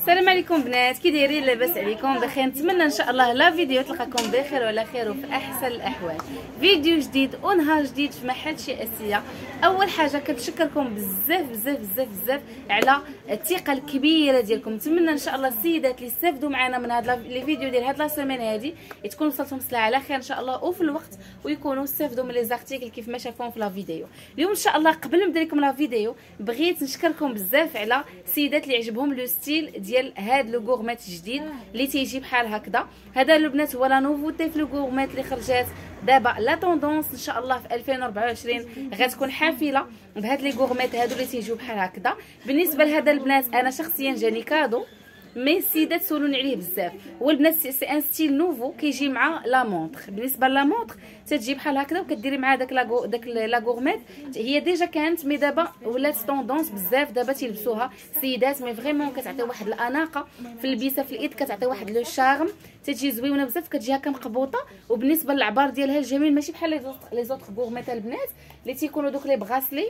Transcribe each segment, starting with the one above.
السلام عليكم بنات كي دايرين لاباس عليكم بخير نتمنى إن شاء الله la vidéo تلقاكم بخير وعلى خير وفي أحسن الأحوال. فيديو جديد ونهار جديد في محل شي اسيه أول حاجة كنشكركم بزاف بزاف بزاف بزاف على الثقة الكبيرة ديالكم. نتمنى إن شاء الله السيدات اللي استافدوا معنا من هذا les vidéos ديال هاد la semaine هادي تكون وصلتهم السلعه على خير إن شاء الله وفي الوقت ويكونوا استافدوا من les articles كيف ما شافوهم في la vidéo. اليوم إن شاء الله قبل ما نبدأ لكم la vidéo بغيت نشكركم بزاف على السيدات اللي عجبهم le style ديال هاد le gourmette الجديد اللي تيجي بحال هكذا. هذا البنات هو la nouveauté في les gourmettes اللي خرجات. دابا la tendance إن شاء الله في 2024 غتكون حافلة بهاد les gourmettes هادو اللي تيجيو بحال هكذا. بالنسبة لهذا البنات أنا شخصيا جاني cadeau. mais السيدات سولوني عليه بزاف هو البنات c'est un style nouveau كيجي مع la montre بالنسبة la montre تتجي بحال هكذا وكديري مع داك la داك la gourmette هي déjà كانت mais دابا ولات tendance بزاف دابا تيلبسوها السيدات mais vraiment كتعطي واحد الاناقه في اللبسه في الايد كتعطي واحد le charme تتجي زوينه بزاف كتجي هكا مقبوطه وبالنسبه للعبار ديالها الجميل ماشي بحال les autres gourmettes البنات اللي تيكونوا دوك les bracelets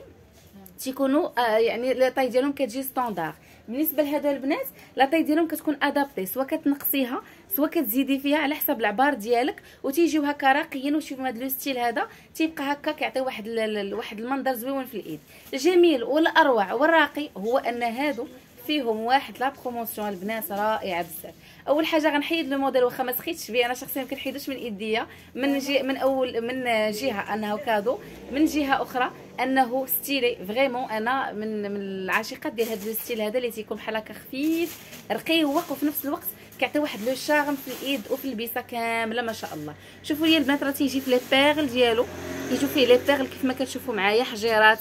تيكونوا آه يعني la taille ديالهم كتجي standard بالنسبة لهذا البنات la taille ديالهم كتكون adaptée سواء كتنقصيها سواء كتزيدي فيها على حسب العبار ديالك وتيجيو هكا راقيين وشوفوا هذا le style هذا تيبقى هكا كيعطي واحد واحد المنظر زوين في الإيد. الجميل والأروع والراقي هو أن هادو فيهم واحد la promotion البنات رائعة بزاف. أول حاجة غنحيد le modèle واخا ما سخيتش بيه أنا شخصيا ما كنحيدوش من إيديا. من جي من اول من جهة أنه cadeau من جهة أخرى أنه stylé. vraiment أنا من من العاشقات ديال هذا ال style هذا اللي تيكون بحال هكا خفيف رقيق وفي نفس الوقت كيعطي واحد le charme في الإيد وفي اللبسة كاملة ما شاء الله. شوفوا لي البنات راه تيجي في les perles ديالو. يجوا فيه les perles كيف ما كتشوفوا معايا حجيرات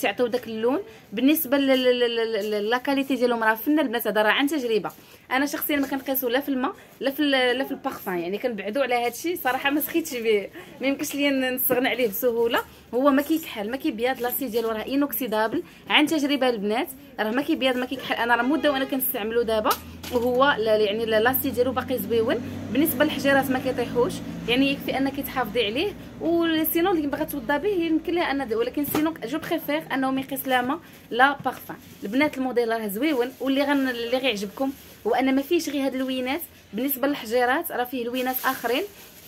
تعطيو داك اللون. بالنسبة la qualité ديالهم راه فن البنات هذا راه عن تجربة. أنا شخصيا ما كنقيسو لا في الماء لا في لا في البارفان. يعني كنبعدو على هذا الشيء صراحة ما سخيتش به ما يمكنش ليا نستغنى عليه بسهولة. هو ما كيكحل ما كيبيض. l'acier ديالو راه inoxydable عن تجربة البنات راه ما كيبيض ما كيكحل. أنا راه مدة وأنا كنستعملو دابا. وهو يعني l'acier ديالو باقي زويون. بالنسبة للحجيرات ما كيطيحوش. يعني يكفي أنك تحافظي عليه. و sinon اللي باغا توضا به يمكن لها أن ولكن sinon je préfère انه ما يقيس لا ما لا بارفان. البنات الموديل راه زويون. واللي غن اللي غيعجبكم هو ان ما فيش غير هاد اللوينات بالنسبة للحجيرات راه فيه لوينات آخرين.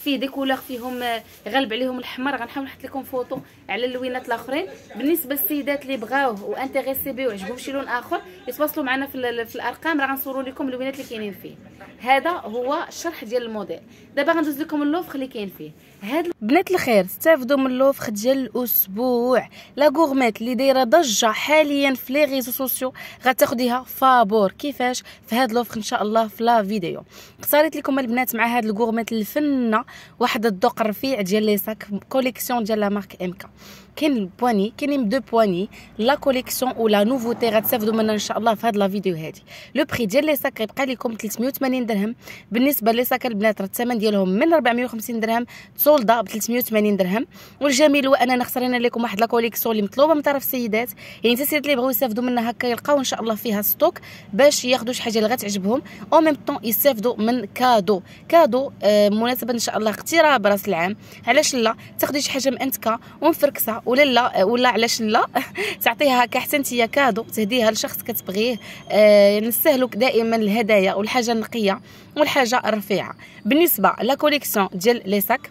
فيه des couleurs فيهم غالب عليهم الحمر. غنحاول نحط لكم فوطو على اللوينات الآخرين. بالنسبة للسيدات اللي بغاوه و intéressé بيه وعجبهم شي لون آخر يتواصلوا معنا في, في الأرقام. راه غنصوروا لكم اللوينات اللي كاينين فيه. هذا هو الشرح ديال الموديل. دابا غندوز لكم ال offre اللي كاين فيه. هاد بنات الخير استافدوا من ال offre ديال الأسبوع. la gourmette اللي دايرة ضجة حاليا في les réseaux sociaux غتاخديها فابور كيفاش؟ في هاد ال offre إن شاء الله في la vidéo. اختاريت لكم البنات مع هاد ال gourmette الفنة واحد الذوق الرفيع ديال les sacs collection ديال la marque MK. كاين ال poignée كاينين deux poignées la collection و la nouveauté غتستافدوا منها ان شاء الله في هاد la vidéo هادي le prix ديال les sacs غيبقى لكم 380 درهم بالنسبة les sacs البنات راه الثمن ديالهم من 450 درهم تسولدا ب 380 درهم والجميل هو اننا اختارينا لكم واحد la collection اللي مطلوبه من طرف السيدات يعني حتى السيدات اللي بغاو يستافدوا منها هكا يلقاو ان شاء الله فيها stock باش ياخذوا شي حاجة اللي غتعجبهم أو ميم طون يستافدوا من cadeau. cadeau آه مناسبة ان شاء الله اقتراب راس العام. علاش لا؟ تاخذي شي حاجة مأنتكه ومفركسه ولا لا ولا علاش لا؟ تعطيها هكا حتى انت cadeau تهديها لشخص كتبغيه. آه نسهلوا دائما الهدايا والحاجة النقية والحاجة الرفيعة. بالنسبة la collection ديال les sacs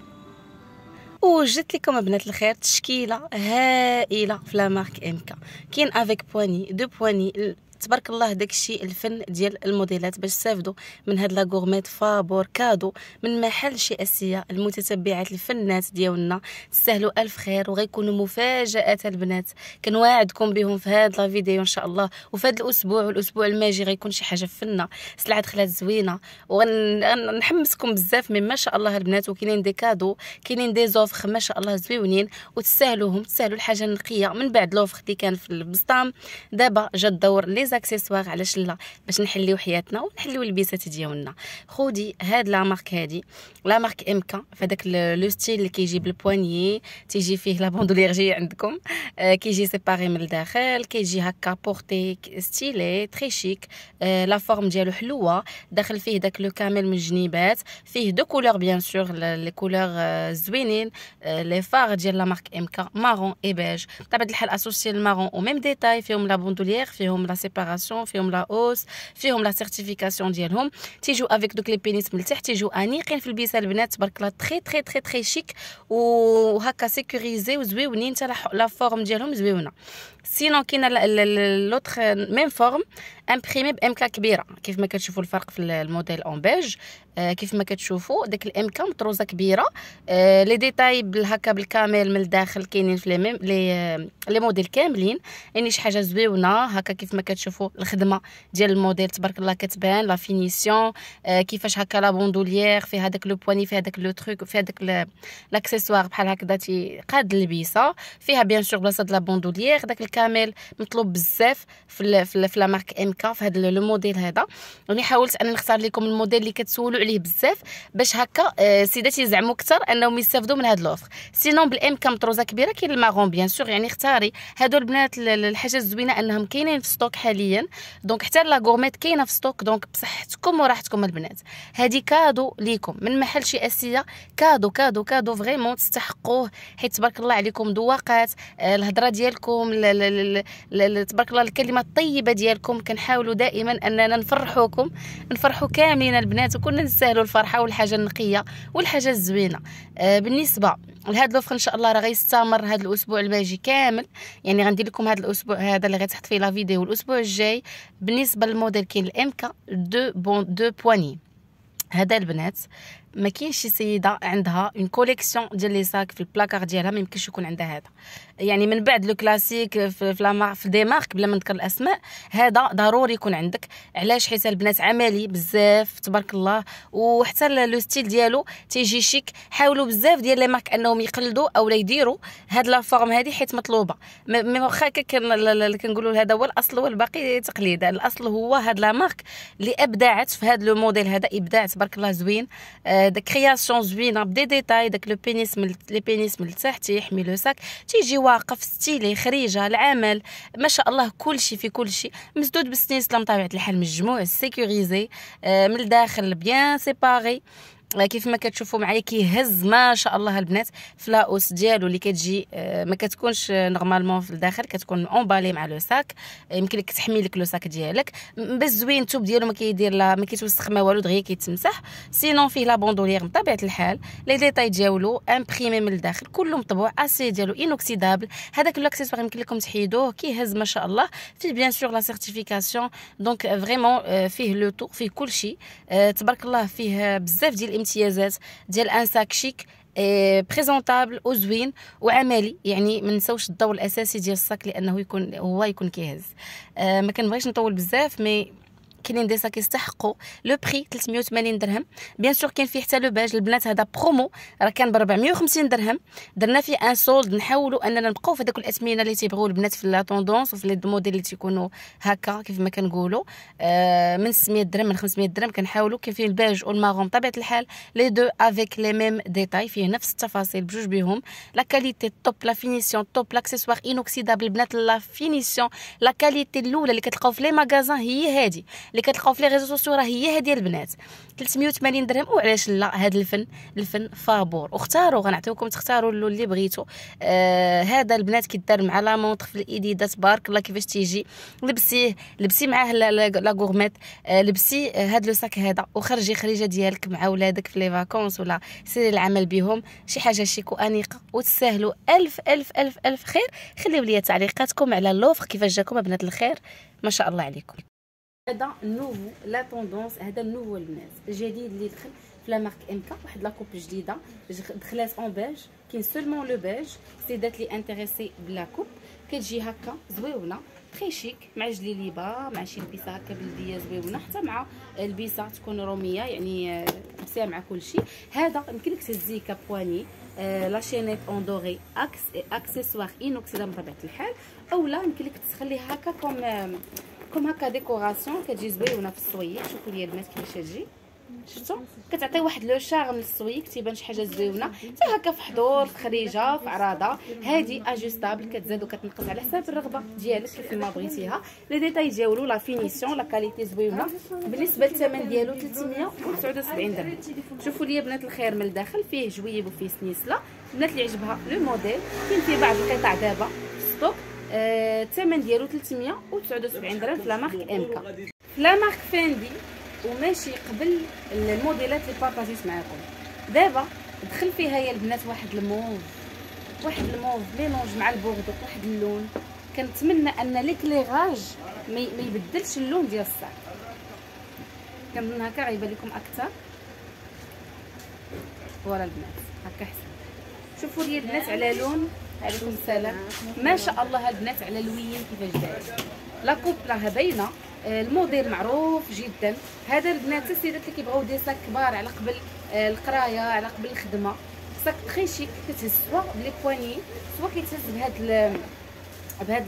وجدت لكم بنات الخير تشكيلة هائلة في la marque MK كاين avec poignée deux poignées تبارك الله داكشي الفن ديال الموديلات باش تستافدوا من هاد la gourmette فابور cadeau من محل chez Assia المتتبعات الفنات ديالنا تستاهلوا ألف خير وغيكونوا مفاجآت البنات. كنواعدكم بهم في هاد la vidéo إن شاء الله. وفي هاد الأسبوع والأسبوع الماجي غيكون شي حاجة فنة. سلعة دخلات زوينة. ونحمسكم بزاف من ما شاء الله البنات. وكاينين des cadeaux كاينين des offres ما شاء الله زويونين وتستاهلوهم تستاهلوا الحاجة النقية من بعد l'offre اللي كان في البسطام. دابا جا الدور les accessoires علاش لا؟ باش نحليو حياتنا ونحليو البيسات ديالنا. خودي هاد la marque هادي la marque MK فداك le style اللي كيجي بال poignée تيجي فيه la bandoulière جي عندكم. آه كيجي séparé من الداخل كيجي هكا porté stylé très chic آه la forme ديالو حلوة. داخل فيه داك le camel من الجنيبات. فيه deux couleurs bien sûr les couleurs زوينين. آه les phares ديال la marque MK marron et beige بطبيعه الحال aussi ال marron aux mêmes détails فيهم la bandoulière فيهم la réparation فيهم la housse فيهم la certification ديالهم تيجيو avec دوك les punaises من التحت تيجيو انيقين في البيسه البنات تبارك الله très très très très chic وهكا sécurisés وزويونين حتى la forme ديالهم زويونه sinon كاينة l'autre même forme imprimée ب MK كبيرة. كيف ما كتشوفوا الفرق في الموديل en beige آه كيف ما كتشوفوا داك ال MK مطروزة كبيرة. آه les détails هكا بالكامل من الداخل كاينين في les mêmes les les modèles كاملين. يعني شي حاجة زويونه هكا كيف ما كتشوفوا الخدمة ديال الموديل تبارك الله كتبان la finition آه كيفاش هكا la bandoulière فيها هذاك la poignée فيها هذاك le truc فيها هذاك l'accessoire بحال هكذا قاد اللبسه فيها bien sûr بلاصة la bandoulière داك ال camel مطلوب بزاف في في, la marque MK في هذا le modèle هذا. راني حاولت أنا نختار لكم الموديل اللي كتسولوا عليه بزاف باش هكا آه سيداتي يزعموا أكثر أنهم يستافدوا من هذا l'offre sinon بال MK مطروزة كبيرة كاين ال marron bien sûr يعني اختاري. هادو البنات الحاجة الزوينة أنهم كاينين في stock حاليا. donc حتى la gourmette كاينة في stock donc بصحتكم وراحتكم البنات. هذه cadeau ليكم من محل chez Assia. cadeau cadeau cadeau vraiment تستحقوه. حيت تبارك الله عليكم ذواقات آه الهضرة ديالكم تبارك الله الكلمة الطيبة ديالكم. كنحاولوا دائما أننا نفرحوكم. نفرحوا كاملين البنات وكنا نستاهلوا الفرحة والحاجة النقية والحاجة الزوينة. آه بالنسبة لهذا l'offre إن شاء الله راه غيستمر هذا الأسبوع الماجي كامل. يعني غندير لكم هذا الأسبوع هذا اللي غتحط فيه la vidéo. الأسبوع الجاي بالنسبة للموديل كاين ال MK deux بون deux poignées. هذا البنات ما كاينش شي سيدة عندها une collection ديال les sacs في البلاكار ديالها. ما يمكنش يكون عندها هذا. يعني من بعد le classique في في, في des marques بلا ما نذكر الأسماء هذا ضروري يكون عندك. علاش؟ حيت البنات عملي بزاف تبارك الله. وحتى le style ديالو تيجي شيك حاولوا بزاف ديال les marques أنهم يقلدوا أو يديروا هاد la forme هذه حيت مطلوبة. mais واخا كنقولوا هذا هو الأصل والباقي تقليد الأصل هو هاد la marque اللي أبدعت في هذا le modèle هذا إبداع تبارك الله زوين. آه داك création زوينة بدي ديتاي داك le punaise les punaises من التحت يحمي le sac. تيجي واقف stylé خريجة العمل. ما شاء الله كلشي في كلشي مسدود بالسنيسله طبيعة الحال مجموع sécurisé آه من الداخل bien séparé. كيف ما كتشوفوا معايا كيهز ما شاء الله البنات في la housse ديالو اللي كتجي آه، ما كتكونش normalement في الداخل كتكون emballée مع le sac. يمكن لك تحمي لك le sac ديالك. بس زوين التوب ديالو ما كيدير لا ما كيتوسخ ما والو دغيا كيتمسح. sinon فيه la bandoulière بطبيعة الحال les détails ديالو imprimé من الداخل كله مطبوع acier ديالو inoxydable هذاك الاكسسوار يمكن لكم تحيدوه كيهز ما شاء الله. فيه bien sûr la certification donc vraiment فيه le tout فيه كلشي آه، تبارك الله فيه بزاف ديال الامتيازات ديال un sac chic présentable وزوين وعملي يعني ما نساوش الدور الأساسي ديال الصاك لأنه يكون هو يكون كيهز آه ما كنبغيش نطول بزاف mais كاينين des sacs يستحقوا le prix 380 درهم. bien sûr كاين فيه حتى le beige. البنات هذا برومو. راه كان ب 450 درهم. درنا فيه un solde نحاولوا أننا نبقاو في هذوك الأثمنة اللي تيبغيو البنات في la tendance وفي les modèles اللي تيكونوا هكا كيف ما كنقولوا. آه من 600 درهم من 500 درهم كنحاولوا. كاين فيه الباج وال marron بطبيعة الحال les deux avec les mêmes détails فيه نفس التفاصيل بجوج بهم la qualité top la finition top l'accessoire inoxydable البنات la finition la qualité الأولى اللي كتلقاو في les magasins هي هذه اللي كتلقاو في les réseaux sociaux راه هي هذه البنات. 380 درهم. وعلاش لا؟ هذا الفن الفن فابور. واختاروا غنعطيوكم تختاروا اللي بغيتو. آه هذا البنات كيدار مع la montre في الإيديدات تبارك الله كيفاش تيجي. لبسيه لبسي معاه la gourmette آه لبسي هذا le sac هذا. وخرجي خريجة ديالك مع ولادك في les vacances ولا سيري العمل بهم شي حاجة شيك وانيقه وتستاهلوا ألف ألف ألف ألف خير. خليو لي تعليقاتكم على l'offre. كيفاش جاكم بنات الخير؟ ما شاء الله عليكم. هذا nouveau la tendance هذا ال nouveau البنات الجديد اللي دخل في la marque MK واحد la coupe جديدة. دخلات en beige كاين seulement le beige سيدات اللي intéressées ب la coupe كتجي هكا زويونة très chic مع جليليبه مع شي لبسه هكا بلدية زويونة. حتى مع البسه تكون رومية يعني تلبسيها مع كلشي هذا يمكن لك تهزيه ك poignée آه la chaînette en doré إكس accessoire inoxydable بطبيعه الحال اولا يمكن لك تخليها هكا comme comme هكا décoration كتجي زويونه في الصويك شوفوا لي البنات كيفاش تجي شفتوا كتعطي واحد le charme للصويك تيبان شي حاجة زويونه حتى هكا في حضور في خريجه في عراضه هادي ajustable كتزاد وكتنقص على حساب الرغبه ديالك كيف ما بغيتيها les détails ديالو la finition la qualité زويونه بالنسبة للثمن ديالو 379 درهم. شوفوا لي بنات الخير من الداخل فيه جويب وفيه سنيسلة. البنات اللي عجبها le modèle كاين فيه بعض القطع دابا. الثمن ديالو 379 درهم في la marque MK في la marque Fendi وماشي قبل الموديلات اللي بارطاجيت معاكم. دابا دخل فيها يا البنات واحد الموف واحد ال mauve mélange مع البوردو واحد اللون. كنتمنى أن l'éclairage ما يبدلش اللون ديال الساك كنظن هكا غيبان لكم أكثر. ورا البنات هكا احسن شوفوا لي البنات على لون. عليكم السلام. ما شاء الله البنات على لوين كيفاش داير. la coupe باينة. آه، الموديل معروف جدا. هذا البنات السيدات اللي كيبغيو des sacs كبار على قبل آه، القراية على قبل الخدمة. sac très chic كتهز soit ب les poignées soit كيتهز بهاد بهاد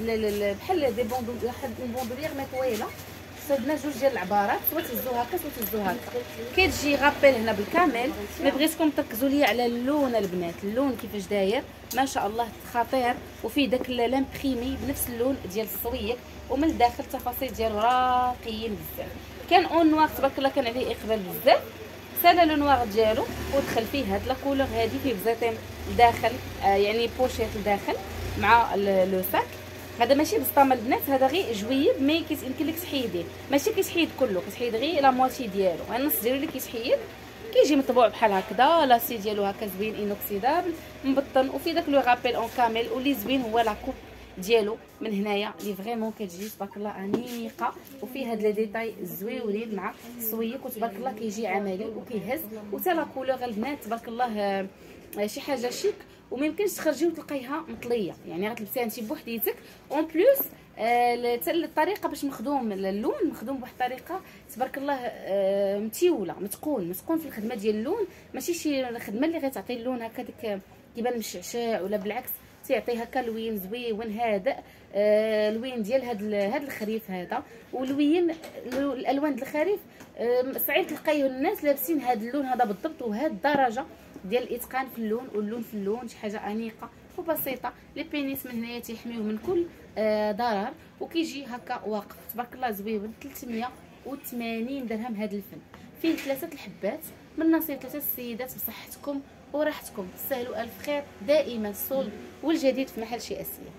بحال des bandou واحد ال bandoulière mais طويله صدنا جوج ديال العبارات soit تهزو هكا soit تهزو هكا. كتجي rappel هنا بال camel ما بغيتكم تركزوا لي على اللون البنات اللون كيفاش داير. ما شاء الله خطير. وفيه داك l'imprimé بنفس اللون ديال الصويك ومن الداخل التفاصيل ديالو راقيين بزاف. كان en noir تبارك الله كان عليه اقبال بزاف. سالا le noir ديالو ودخل فيه هاد la couleur هادي فيه بزيطيم داخل آه يعني pochette لداخل مع le sac. هذا ماشي بسطامه البنات هذا غير جويب mais يمكن لك تحيديه ماشي كيتحيد كله كتحيد غير la moitié ديالو. النص ديالو اللي كيتحيد كيجي مطبوع بحال هكذا l'acier ديالو هكا زوين inoxydable مبطن. وفي داك le rappel en camel واللي زوين هو la coupe ديالو من هنايا اللي vraiment كتجي تبارك الله انيقه وفي هاد les détails زويونين مع السويك وتبارك الله كيجي عملي وكيهز. وتا la couleur البنات تبارك الله آه، شي حاجة شيك. وما يمكنش تخرجي وتلقايها مطلية. يعني غتلبسيها انت بوحديتك en plus آه الطريقة باش مخدوم. اللون مخدوم بواحد الطريقة. تبارك الله آه متيولة متقون متقون في الخدمة ديال اللون. ماشي شي خدمة اللي غتعطي اللون هكا ديك كيبان مشعشع ولا بالعكس تيعطي هكا لوين زويون هادئ. آه لوين ديال هاد هاد الخريف هذا. ولوين الألوان ديال الخريف آه صعيب تلقايه الناس لابسين هاد اللون هذا بالضبط وهاد الدرجة. ديال الاتقان في اللون واللون في اللون شي حاجة انيقه وبسيطة. لي بينيس من هنايا تيحميوه من كل آه ضرر. وكيجي هكا واقف تبارك الله زويون 380 درهم هذا الفن. فيه ثلاثة الحبات من نصيب ثلاثة السيدات بصحتكم وراحتكم. سهلوا ألف خير دائما الصلب والجديد في محل شي اسيه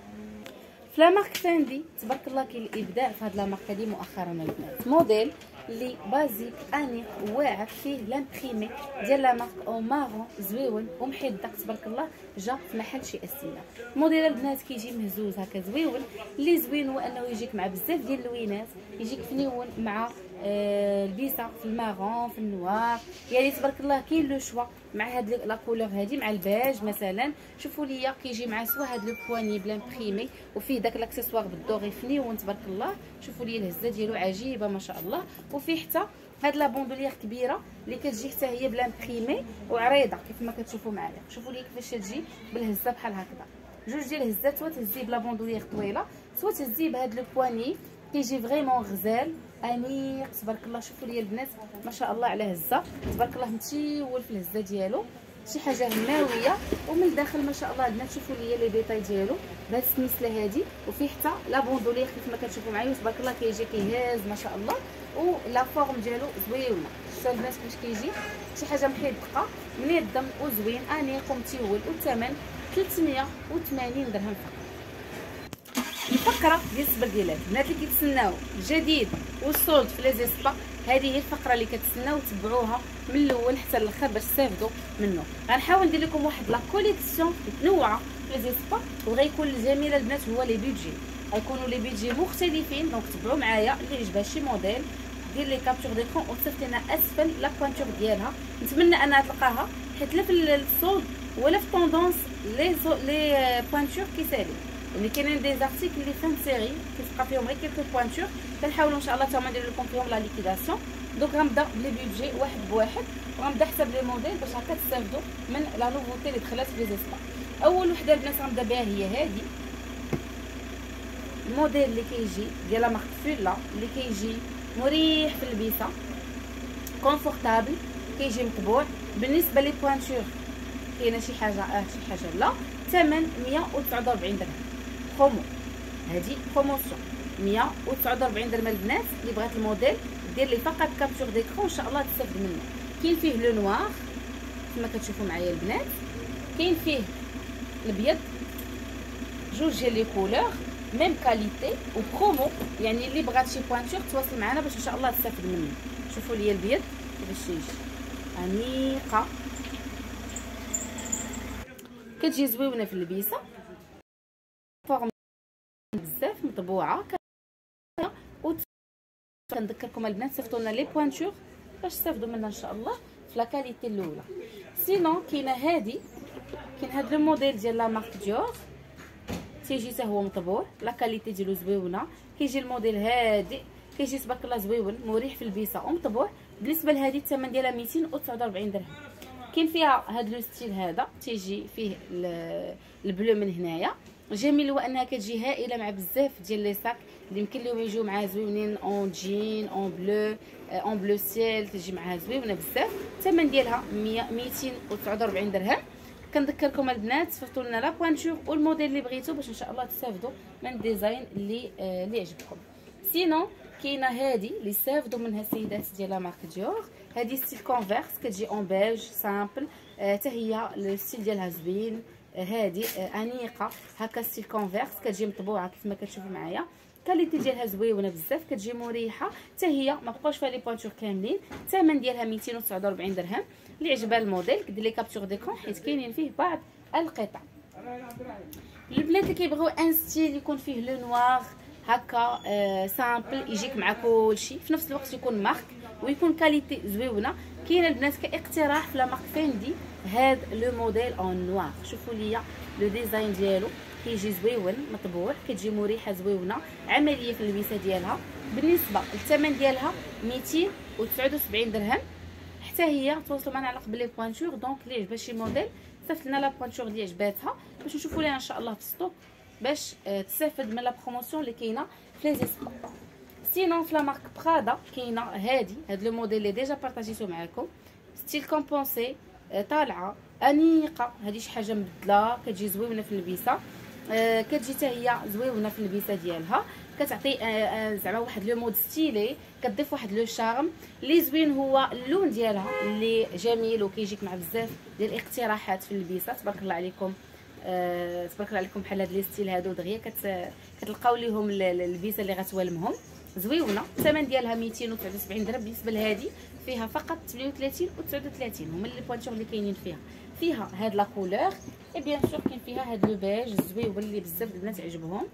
في لا مارك فاندي تبارك الله كاين الإبداع في هاد لا مارك هادي مؤخرا. البنات موديل لي بازيك انيق واعر فيه لامبريمي ديال لا مارك أو مارون زويون ومحيد تبارك الله جا في محل شي اسيه الموديل البنات كيجي مهزوز هكا زويون اللي زوين هو أنه يجيك مع بزاف ديال اللوينات يجيك فنيون مع آه البيسا في المارون في النوار. يعني تبارك الله كاين لو شوا مع هاد لا كولور هادي مع الباج مثلا. شوفوا ليا كيجي مع soit هاد les poignées blanc imprimé وفيه داك l'accessoire بال doré فنيون تبارك الله. شوفوا ليا الهزة ديالو عجيبة ما شاء الله. وفيه حتى هاد la bandoulière كبيرة اللي كتجي حتى هي blanc imprimé وعريضة كيف ما كتشوفوا معايا. شوفوا لي كيفاش تجي بالهزة بحال هكذا. جوج ديال الهزات soit تهزيه ب la bandoulière طويلة soit تهزيه بهاد les poignées كيجي vraiment غزال. أنيق تبارك الله شوفوا لي البنات ما شاء الله على هزة. تبارك الله متيول في الهزة ديالو. شي حاجة هماويه ومن الداخل ما شاء الله البنات شوفوا لي les détails ديالو. بهاد السميسلة هادي. وفيه حتى la bandoulière كيف ما كتشوفوا معايا. تبارك الله كيجي كيهاز ما شاء الله. و la forme ديالو زويونه شفتوا البنات كيفاش كيجي؟ شي حاجة محيدقه من الدم وزوين أنيق ومتيول والثمن 380 درهم فقط. الفقرة ديال السبرديلات البنات اللي كيتسناو الجديد وال solde في les espas هذه هي الفقرة اللي كتسناو تبعوها من الأول حتى الآخر باش تستافدوا منه غنحاول ندير لكم واحد la collection متنوعة في les espas وغيكون الجميل البنات هو les budgets غيكونوا les budgets مختلفين donc تبعوا معايا اللي عجبها شي موديل دير لي capture d'écran وتصيفط لنا أسفل la pointure ديالها. نتمنى انها تلقاها حيت لا في ال solde ولا في tendance لي les pointures كيسالي يعني كاينين des articles اللي fin série كتبقى فيهم غير quelques pointures كنحاولوا إن شاء الله حتى ندير لكم فيهم la liquidation donc غنبدأ ب les budgets واحد بواحد وغنبدأ حسب les modèles باش هكا تستافدوا من la nouveauté اللي دخلت في les espas أول وحدة البنات غنبدأ بها هي هذه الموديل اللي كيجي ديال la marque Fila اللي كيجي مريح في اللبسه confortable كيجي مطبوع. بالنسبة les pointures كاينة شي حاجة آه شي حاجة لا. ثمن 149 درهم. برومو هذه promotion 149 درهم البنات اللي بغات الموديل دير لي فقط capture d'écran ان شاء الله تستافد منه. كاين فيه le noir كما كتشوفوا معايا البنات. كاين فيه الابيض جوج ديال les couleurs même qualité و promo يعني اللي بغات شي pointure تواصل معنا باش إن شاء الله تستافد منه. شوفوا لي البيض كيفاش يجي. انيقه كتجي زوينة في اللبيسة. مطبوعه كنذكركم البنات صيفطوا لنا les pointures باش تستافدوا منها إن شاء الله في la qualité الأولى. sinon كاينة هادي. كاين هاد le modèle ديال la marque Dior تيجي حتى هو مطبوع. la qualité ديالو زويونة. كيجي الموديل هادي. كيجي تبارك الله زويون. مريح في اللبيسة ومطبوع. بالنسبة لهذه الثمن ديالها 249 درهم. كاين فيها هاد le style هذا. تيجي فيه ال bleu من هنايا. جميل هو انها كتجي هائلة مع بزاف ديال les sacs اللي يمكن لهم يجيو معها زوينين en jean en bleu en bleu ciel تجي معها زوينة بزاف. الثمن ديالها 249 درهم. كنذكركم البنات صيفطوا لنا la pointure والموديل اللي بغيتو باش إن شاء الله تستافدوا من ال design اللي آه اللي عجبكم sinon كاينة هذه اللي استافدوا منها السيدات ديال marque Dior هذه style Converse كتجي en beige simple حتى آه هي ال style ديالها زوين. هذه آه أنيقة. هكا style Converse كتجي مطبوعة كيف ما كتشوفوا معايا. ال qualité ديالها زويونة بزاف كتجي مريحة. حتى هي ما بقاوش فيها les pointures كاملين. الثمن ديالها 249 درهم. اللي عجبها الموديل كدير لي capture d'écran حيت كاينين فيه بعض القطع. البنات اللي كيبغيو un style يكون فيه le noir هكا آه simple يجيك مع كلشي. في نفس الوقت يكون marque ويكون qualité زويونة. كاين البنات كاقتراح في la marque Fendi. هاد le modèle en noir شوفوا ليا le design ديالو. كيجي زويون مطبوع. كتجي مريحة زويونة. عملية في اللبسه ديالها. بالنسبة للثمن ديالها 279 درهم. حتى هي تواصلوا معنا على قبل les pointures. donc اللي عجبها شي موديل. صيفط لنا la pointure اللي عجباتها. باش نشوفوا ليها إن شاء الله في stock باش آه، تستافد من la promotion اللي كاينة في les espas sinon في la marque Prada كاينة هادي هاد le modèle اللي déjà بارطاجيتو معاكم style compensé طالعه انيقه هادي شي حاجة مبدله كتجي زوينه في اللبسه كتجي حتى هي زويونه في اللبسه ديالها كتعطي زعما واحد le mode stylé كتضيف واحد le charme اللي زوين هو اللون ديالها اللي جميل وكيجيك مع بزاف ديال الاقتراحات في اللبسه تبارك الله عليكم تبارك الله عليكم بحال هاد les styles هادو دغيا كت كتلقاو ليهم اللبسه اللي غتوالمهم زويونة. الثمن ديالها 279 درهم بالنسبة لهادي. فيها فقط 38 و 39 هما les pointures اللي كاينين فيها. فيها هاد la couleur. et bien sûr كاين فيها هاد le beige زويون اللي بزاف البنات عجبهم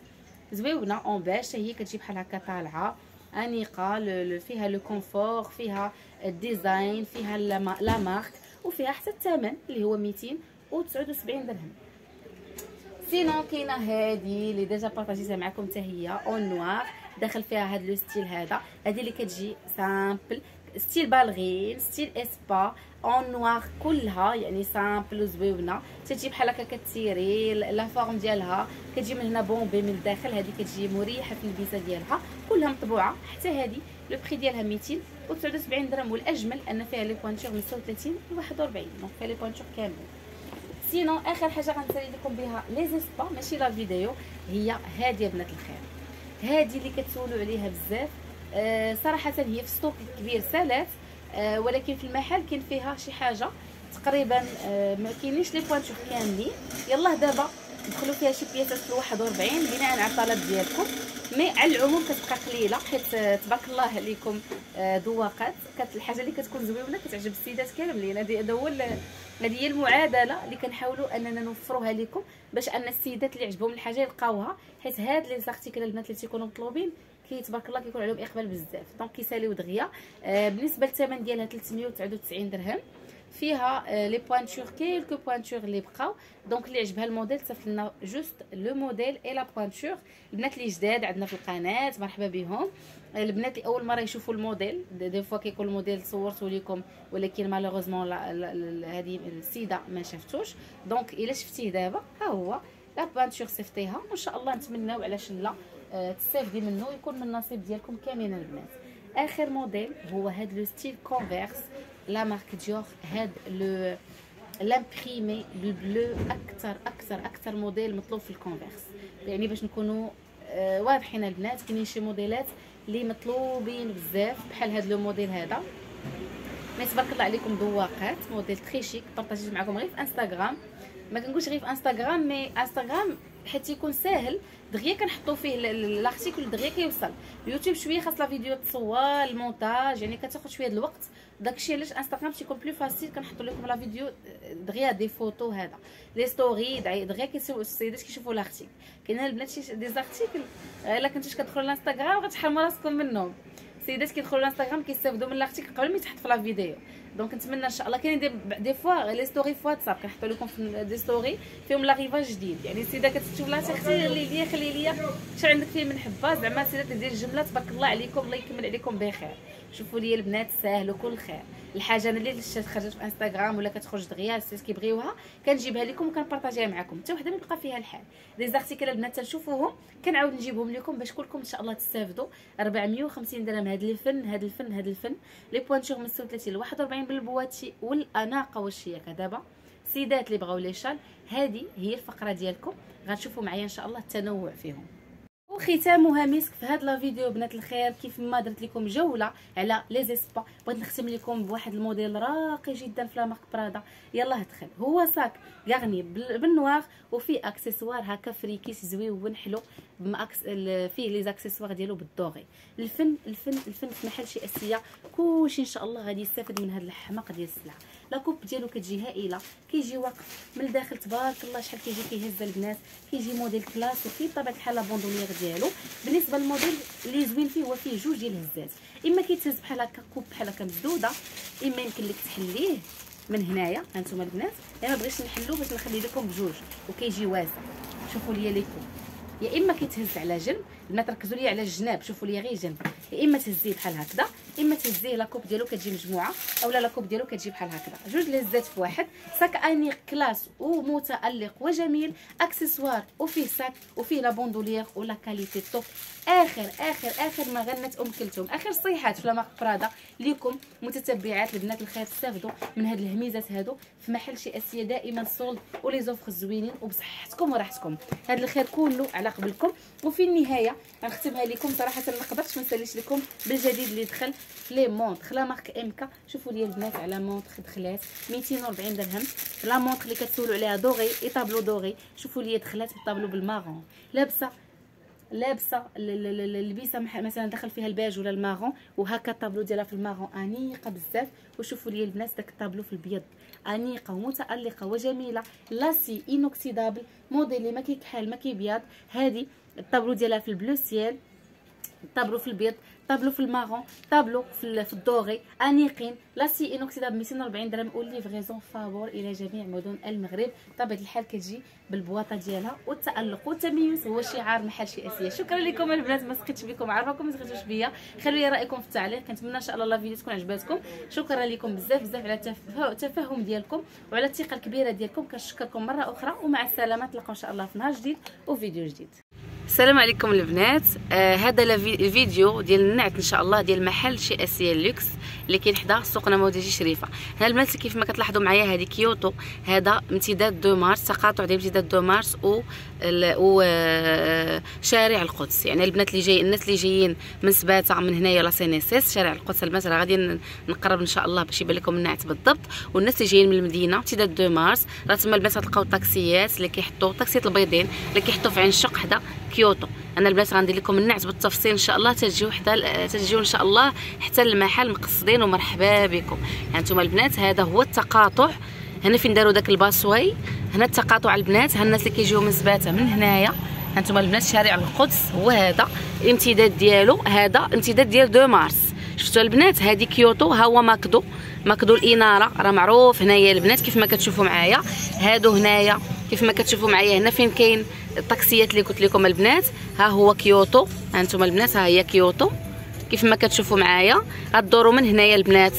زويونة en beige هي كتجي بحال هكا طالعة. أنيقة. فيها le confort فيها ال design فيها la marque وفيها حتى الثمن اللي هو 279 درهم. sinon كاينة هادي اللي déjà بارطاجيتها معكم حتى هي. en noir داخل فيها هاد le style هذا. هذه اللي كتجي simple style ballerine style espa en noir كلها يعني simple وزويونه تجي بحال هكا كتيري la forme ديالها. كتجي من هنا bombée من الداخل هذه كتجي مريحة في اللبسة ديالها. كلها مطبوعة. حتى هذه le prix ديالها 279 درهم. والأجمل أن فيها les pointures من 36 ل 41 donc فيها les pointures كاملين. sinon آخر حاجة غنسالي لكم بها les espadrilles ماشي la vidéo هي هذه بنات الخير. هذه اللي كتسولوا عليها بزاف. آه صراحة هي في stock كبير سالات. آه ولكن في المحل كاين فيها شي حاجة تقريبا آه ما كاينينش les pointures كاملين. يلاه دابا ندخلوا فيها شي pièces ات في 41 بناء على الطلب ديالكم. mais على العموم كتبقى قليلة حيت آه، تبارك الله عليكم آه، ذواقات الحاجة اللي كتكون زوينة كتعجب السيدات كاملين. هذه هو هذه هي المعادلة اللي كنحاولوا أننا نوفروها لكم باش أن السيدات اللي عجبهم الحاجة يلقاوها حيت هاد les articles البنات اللي تيكونوا مطلوبين كي تبارك الله كيكون عليهم إقبال بزاف. donc كيساليو دغيا. آه بالنسبة للثمن ديالها 399 درهم. فيها les pointures quelques pointures اللي بقاو donc اللي عجبها الموديل صيفط لنا juste le modèle et la pointure البنات اللي جداد عندنا في القناة مرحبا بهم. البنات اللي أول مرة يشوفوا ال modèle des fois كيكون الموديل صورته لكم ولكن malheureusement هذه السيدة ما شافتوش. donc إلا شفتيه دابا ها هو la pointure صيفطيها وان شاء الله نتمناو علاش لا آه، تستافدي منه ويكون من النصيب ديالكم كاملين البنات. آخر موديل هو هاد le style Converse la marque Dior هاد le l'imprimé بال bleu أكثر أكثر أكثر موديل مطلوب في ال Converse يعني باش نكونوا آه واضحين البنات كاينين شي موديلات اللي مطلوبين بزاف بحال هاد le modèle هذا. mais تبارك الله عليكم ذواقات modèle très chic partagé ت معكم غير في انستغرام ما كنقولش غير في Instagram mais Instagram حيت يكون ساهل دغيا كنحطوا فيه l'article دغيا كيوصل. يوتيوب شوية خاص la vidéo تصور المونتاج يعني كتاخذ شوية الوقت. داكشي علاش انستغرام تيكون plus facile كنحطوا لكم la vidéo دغيا des photos هذا. les stories دغيا كيسيو السيدات كيشوفوا l'article كاين البنات des articles إلا كنتوش كتدخلوا لانستغرام غتحرموا راسكم منهم. السيدات كيدخلوا لانستغرام كيستافدوا من l'article قبل ما يتحط في la vidéo. donc نتمنى ان شاء الله كاينين des, des fois les stories في واتساب كنحطوا لكم في des stories فيهم l'arrivage جديد يعني السيده كتشوف لها أختي لي ليا خلي ليا اش عندك فيه من حبه زعما السيدات ديال الجمله تبارك الله عليكم الله يكمل عليكم بخير شوفوا لي البنات ساهل وكل خير. الحاجة أنا اللي خرجت في إنستغرام ولا كتخرج دغيا السيدات كيبغيوها كنجيبها لكم وكن partager ها معكم. حتى وحدة ما يبقى فيها الحال. des articles البنات تشوفوهم كنعاود نجيبهم لكم باش كلكم إن شاء الله تستافدوا. 450 درهم هذا الفن هذا الفن هذا الفن. les pointures من 36 ل 41 بال boîte والأناقة والشياكة. دابا سيدات اللي بغاو les châles هذه هي الفقرة ديالكم. غتشوفوا معايا إن شاء الله التنوع فيهم. وختامها مسك في هذا la vidéo بنات الخير كيف ما درت لكم جولة على les espadrilles. بغيت نختم لكم بواحد الموديل راقي جدا في la marque Prada يلا دخل هو sac garni بال noir وفيه accessoire هكا فريكيس زويون حلو بماكس فيه les accessoires ديالو بال doré. الفن الفن الفن في محل Chez Assia كلشي إن شاء الله غادي يستافد من هذا الحماق ديال السلعة. la coupe ديالو كتجي هائلة. كيجي واقف من الداخل تبارك الله شحال كيجي كيهز البنات كيجي modèle classe وفي بطبيعه الحال la bandoulière ديالو. بالنسبة للموديل اللي زوين فيه هو فيه جوج ديال الهزات. إما كيتهز بحال هكا coupe بحال هكا مسدوده إما يمكن لك تحليه من هنايا هانتوما البنات. أنا ما بغيتش نحلو باش نخلي لكم بجوج وكيجي واسع. شوفوا لي les coupes. يا إما كيتهز على جنب البنات ركزوا لي على الجناب شوفوا لي غير جنب. يا إما تهزيه بحال هكذا. إما تهزيه la coupe ديالو كتجي مجموعة اولا la coupe ديالو كتجي بحال هكذا. جوج لهزات في واحد sac أنيق classe ومتألق وجميل. accessoire وفيه sac وفيه la bandoulière و la qualité top. آخر آخر آخر ما غنت أم كلثوم. آخر صيحات في la marque Prada ليكم متتبعات البنات الخير تستافدوا من هاد الهميزات هادو. في محل Chez Assia دائما soldes و les offres زوينين وبصحتكم وراحتكم. هاد الخير كله على قبلكم. وفي النهاية غنختمها لكم صراحة ما قدرتش ما نساليش لكم بالجديد اللي دخل. les montres la marque M شوفوا لي البنات على montre دخلات. 240 درهم. la montre اللي كتسولوا عليها doré et tableau doré شوفوا لي دخلات بال tableau بال marron. لابسة لابسة اللبسه مثلا دخل فيها الباج ولا ال marron. وهكا الطابلو ديالها في ال marron. أنيقة بزاف. وشوفوا لي البنات داك الطابلو في البيض. أنيقة ومتألقة وجميلة. l'acier inoxydable موديلي ما كيكحل ما كيبيض هذه الطابلو ديالها في ال bleu ciel. الطابلو في البيض طابلو في ال marron tableau في, في ال doré أنيقين. l'acier inoxydable ب 240 درهم و livraison فابور إلى جميع مدن المغرب. طبيعه الحال كتجي بال boîte ديالها والتألق والتميز هو شعار محل Chez Assia شكرا لكم البنات ما سخيتش بكم عارفكم ما سخيتوش بيا. خلوا لي رأيكم في التعليق. كنتمنى إن شاء الله la vidéo تكون عجباتكم شكرا لكم بزاف بزاف على التفاهم ديالكم وعلى الثقة الكبيرة ديالكم. كنشكركم مرة أخرى ومع السلامة. نتلاقاو إن شاء الله في نهار جديد وفيديو جديد. السلام عليكم البنات. آه هذا الفيديو ديال النعت إن شاء الله ديال محل Chez Assia Luxe اللي كاين حدا سوق نموذجي شريفة. هنا البنات كيف ما كتلاحظوا معايا هذه كيوتو. هذا امتداد deux mars تقاطع ديال امتداد deux mars و آه، شارع القدس. يعني البنات اللي جاي الناس اللي جايين من سباتة من هنايا لا سينيسيس شارع القدس. البنات راه غادي نقرب إن شاء الله باش يبان لكم النعت بالضبط. والناس اللي جايين من المدينة امتداد deux Mars. راه تما البنات غتلقاو طاكسيات اللي كيحطوا طاكسيات البيضين اللي كيحطوا في عين الشق حدا كيوتو. أنا البنات غندير لكم النعت بالتفصيل إن شاء الله. تجيو حتى تجيو إن شاء الله حتى المحل مقصدين ومرحبا بكم. يعني نتوما البنات هذا هو التقاطع. هنا فين داروا داك ال busway هنا التقاطع البنات. ها الناس اللي كيجيو من سباتة من هنايا. هانتوما البنات شارع القدس هو هذا. الامتداد ديالو هذا امتداد ديال deux Mars. شفتوا البنات هذه كيوتو ها هو ماكدو. ماكدو الإنارة راه معروف هنايا البنات كيف ما كتشوفوا معايا. هادو هنايا كيف ما كتشوفوا معايا هنا فين كاين؟ الطاكسيات اللي قلت لكم البنات. ها هو كيوتو. هانتوما البنات ها هي كيوتو. كيف ما كتشوفوا معايا غدوروا من هنايا البنات.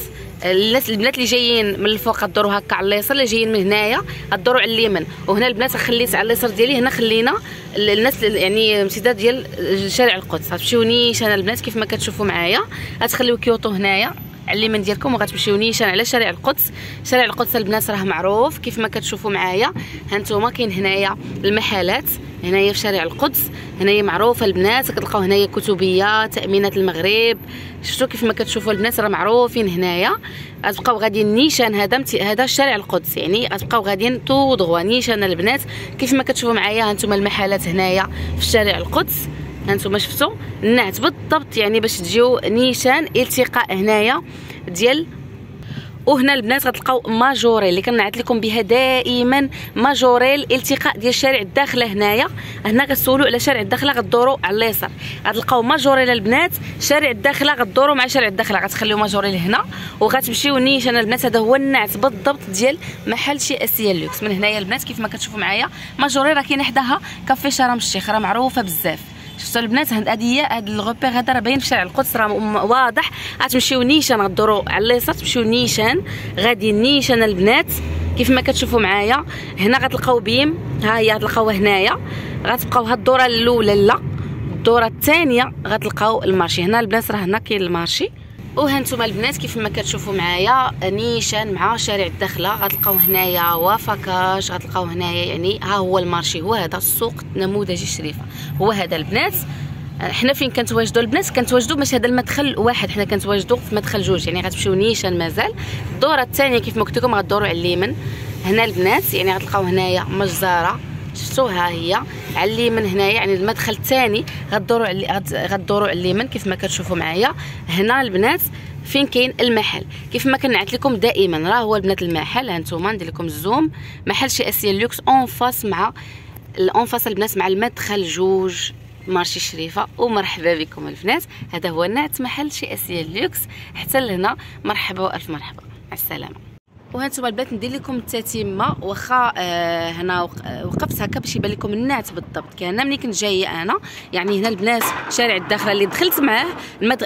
الناس البنات اللي جايين من الفوق غدوروا هكا على اليسار اللي جايين من هنايا غدوروا على اليمين. وهنا البنات خليت على اليسار ديالي هنا خلينا الناس يعني امتداد ديال شارع القدس. غتمشيو نيشان البنات كيف ما كتشوفوا معايا. غتخليو كيوتو هنايا. على اليمين ديالكم وغتمشيو نيشان على شارع القدس. شارع القدس البنات راه معروف. كيف ما كتشوفوا معايا هانتوما كاين هنايا المحلات هنايا في شارع القدس هنايا معروفة البنات. كتلقاو هنايا كتبيه تأمينات المغرب. شفتوا كيف ما كتشوفوا البنات راه معروفين هنايا. غتبقاو غاديين نيشان هذا هذا شارع القدس. يعني غتبقاو غاديين تو دغوا نيشان البنات. كيف ما كتشوفوا معايا هانتوما المحلات هنايا في شارع القدس. هانتوما شفتوا النعت بالضبط يعني باش تجيو نيشان التقاء هنايا ديال وهنا البنات غتلقاو ماجوريل اللي كنعت لكم بها دائما ماجوريل الالتقاء ديال شارع الداخلة هنايا. هنا كتسولوا على شارع الداخلة غدوروا على اليسار. غتلقاو ماجوريل البنات شارع الداخلة غدوروا مع شارع الداخلة. غتخليو ماجوريل هنا وغتمشيو نيشان البنات. هذا هو النعت بالضبط ديال محل chez Assia Luxe. من هنايا البنات كيف ما كتشوفوا معايا ماجوريل راه كاينة حداها كافي شرم الشيخ راه معروفة بزاف. شفتوا البنات؟ هاد هي هاد ال repère هذا راه باين في شارع القدس راه واضح. غتمشيو نيشان غدوروا على اليسار تمشيو نيشان. غادي نيشان البنات. كيف ما كتشوفوا معايا هنا غتلقاو بيم. ها هي غتلقاوها هنايا. غتبقاو هاد الدورة الأولى لا الدورة الثانية غتلقاو ال marché. هنا البنات راه هنا كاين ال marché. وهانتوما البنات كيف ما كتشوفوا معايا نيشان مع شارع الدخلة. غتلقاو هنايا وفكاش غتلقاو هنايا يعني ها هو ال marché هو هذا السوق نموذجي شريفه هو هذا البنات. حنا فين كنتواجدوا البنات؟ كنتواجدوا باش هذا المدخل واحد حنا كنتواجدوا في مدخل جوج. يعني غتمشيو نيشان مازال. الدورة الثانية كيف ما قلت لكم غدوروا على اليمين هنا البنات يعني غتلقاو هنايا مجزرة. شفتوا ها هي. على اليمين هنايا يعني المدخل الثاني. غدوروا على غدوروا على اليمين كيف ما كتشوفوا معايا. هنا البنات فين كاين المحل. كيف ما كنعت لكم دائما راه هو البنات المحل. هانتوما ندير لكم ال zoom. محل chez Assia Luxe en face مع en face البنات مع المدخل جوج. marché شريفة. ومرحبا بكم البنات. هذا هو نعت محل chez Assia Luxe. حتى لهنا مرحبا وألف مرحبا. مع السلامة. وهانتوما البنات ندير لكم التتمة. واخا آه هنا وقفت هكا باش يبان لكم النعت بالضبط. كان ملي كنت جاية أنا يعني هنا البنات شارع الداخله اللي دخلت معاه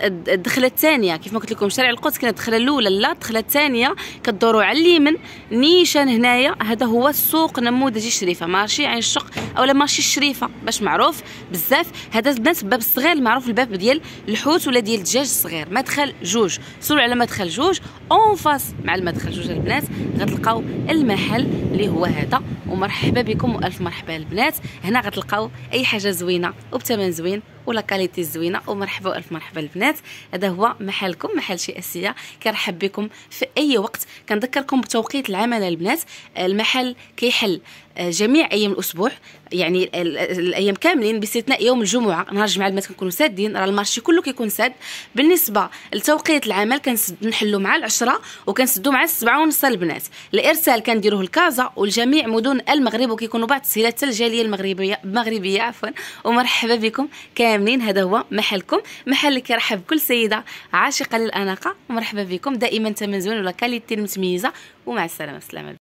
الدخلة الثانية. كيف ما قلت لكم شارع القدس كانت الدخلة الأولى لا الدخلة الثانية كدوروا على اليمين. نيشان هنايا هذا هو السوق نموذجي شريفه marché عين الشق أولا marché الشريفة باش معروف بزاف. هذا البنات الباب الصغير معروف الباب ديال الحوت ولا ديال الدجاج الصغير. مدخل جوج. سولوا على مدخل جوج. en face مع المدخل جوج البنات. البنات غتلقاو المحل اللي هو هذا ومرحبا بكم وألف مرحبا البنات. هنا غتلقاو أي حاجة زوينة وبثمن زوين و la qualité زوينة ومرحبا وألف مرحبا البنات. هذا هو محلكم محل chez Assia كنرحب بكم في أي وقت. كنذكركم بتوقيت العمل البنات. المحل كيحل آه، جميع أيام الأسبوع. يعني الأيام كاملين باستثناء يوم الجمعة. نهار الجمعة البنات كنكونوا سادين. راه ال marché كله كيكون ساد. بالنسبة لتوقيت العمل كنحلوا مع العشرة وكنسدوا مع السبعة ونص البنات. الإرسال كنديروه لكازا. والجميع مدن المغرب وكيكونوا بعض التسهيلات الجالية المغربيه المغربية عفوا. ومرحبا بكم كاملين. هذا هو محلكم محل اللي كيرحب بكل سيدة عاشقة للأناقة. ومرحبا بكم دائما تمن زوين و la qualité متميزه ومع السلامة السلامه